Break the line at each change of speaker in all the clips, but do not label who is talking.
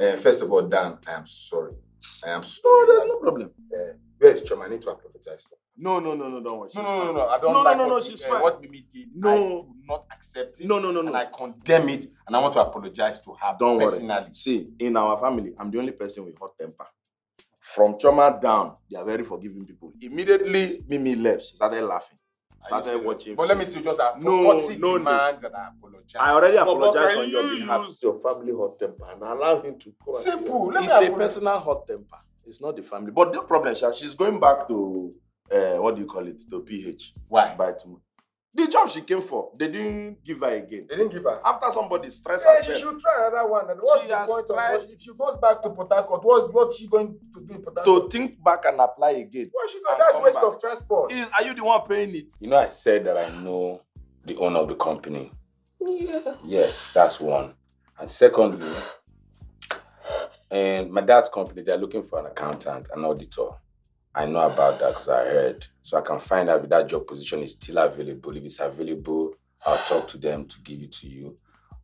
Uh, first of all, Dan, I am sorry. I am sorry.
No, there's no problem.
Uh, where is Choma? I need to apologize.
No, no, no, no, don't worry.
No, no, no, no. I don't
No, no,
like
no, no,
what,
she's
uh,
fine.
what Mimi did.
No.
I do not accept it.
No, no, no,
And
no.
I condemn it, and I want to apologize to her
Don't worry.
personally.
See, in our family, I'm the only person with hot temper. From Choma down, they are very forgiving people. Immediately, Mimi left. She started laughing. Started watching.
But let me see, just a
No, no, no.
demands that I apologize.
I already
can
on your
you
behalf.
use your family hot temper and allow him to see
Simple. Let
It's a
apologize.
personal hot temper. It's not the family. But no problem, Sha. She's going back to uh, what do you call it? To PH
Why?
by tomorrow. The job she came for, they didn't give her again.
They didn't give her.
After somebody stress
Yeah, she should try another one. And what's
She
the
has
point of
tried-
what, if she goes back to Port Harcourt? What's what's she going to do in Port
to think back and apply again.
What she going?
and
That's waste
back.
of transport.
Is are you the one paying it?
You know, I said that I know the owner of the company.
Yeah.
Yes, that's one. And secondly, and my dad's company, they're looking for an accountant, an auditor. I know about that because I heard. So I can find out if that job position is still available. If it's available, I'll talk to them to give it to you.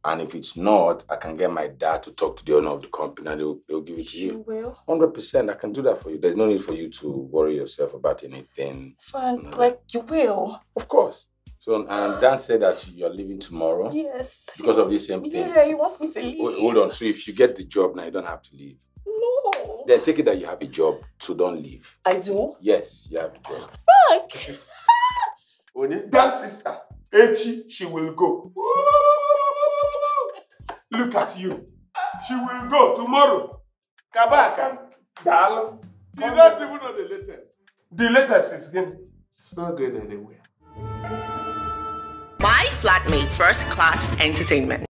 And if it's not, I can get my dad to talk to the owner of the company and they'll, they'll give it to
You
you.
will.
100%. I can do that for you. There's no need for you to worry yourself about anything.
Fine.
No.
Like you will.
Of course. So, and Dan said that you're leaving tomorrow
Yes.
because of the same thing.
Yeah, he wants me to leave.
Hold hold on. So if you get the job now, you don't have to leave.
No.
Then take it that you have a job, so don't leave.
I do.
Yes, you have a job.
Fuck.
Only that sister, Echi, she will go. Look at you. She will go tomorrow.
Kabaka.
Dalo.
You don't even know the latest.
The latest is getting.
She's not going anywhere.
My flatmate first class entertainment.